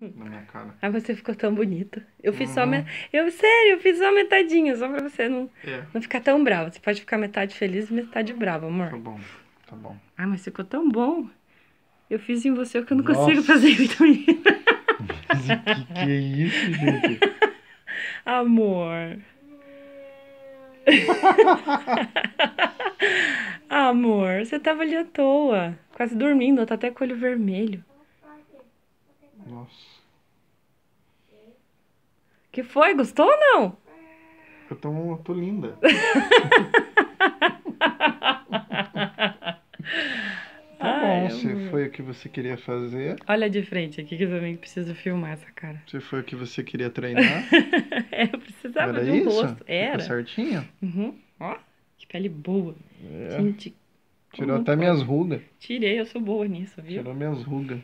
na minha cara. Ah, você ficou tão bonito. Eu fiz só. Uhum. Me... Eu, sério, eu fiz só metadinha, só pra você não, É, não ficar tão bravo. Você pode ficar metade feliz e metade bravo, amor. tá bom, tá bom. Ah, mas ficou tão bom. Eu fiz em você o que eu não Nossa. consigo fazer em vitamina. O que, que é isso, gente? Amor. Amor, você tava ali à toa. Quase dormindo, tá até com o olho vermelho. Nossa. Que foi? Gostou ou não? Eu tô, eu tô linda. Tá Ai, bom, se foi o que você queria fazer, Olha de frente aqui que eu também preciso filmar essa cara. se foi o que você queria treinar, é, eu precisava era de um isso? rosto. Ficou Era. certinho? Uhum. Ó, que pele boa. É. Gente, Tirou até pode? minhas rugas. tirei, eu sou boa nisso, viu? Tirou minhas rugas.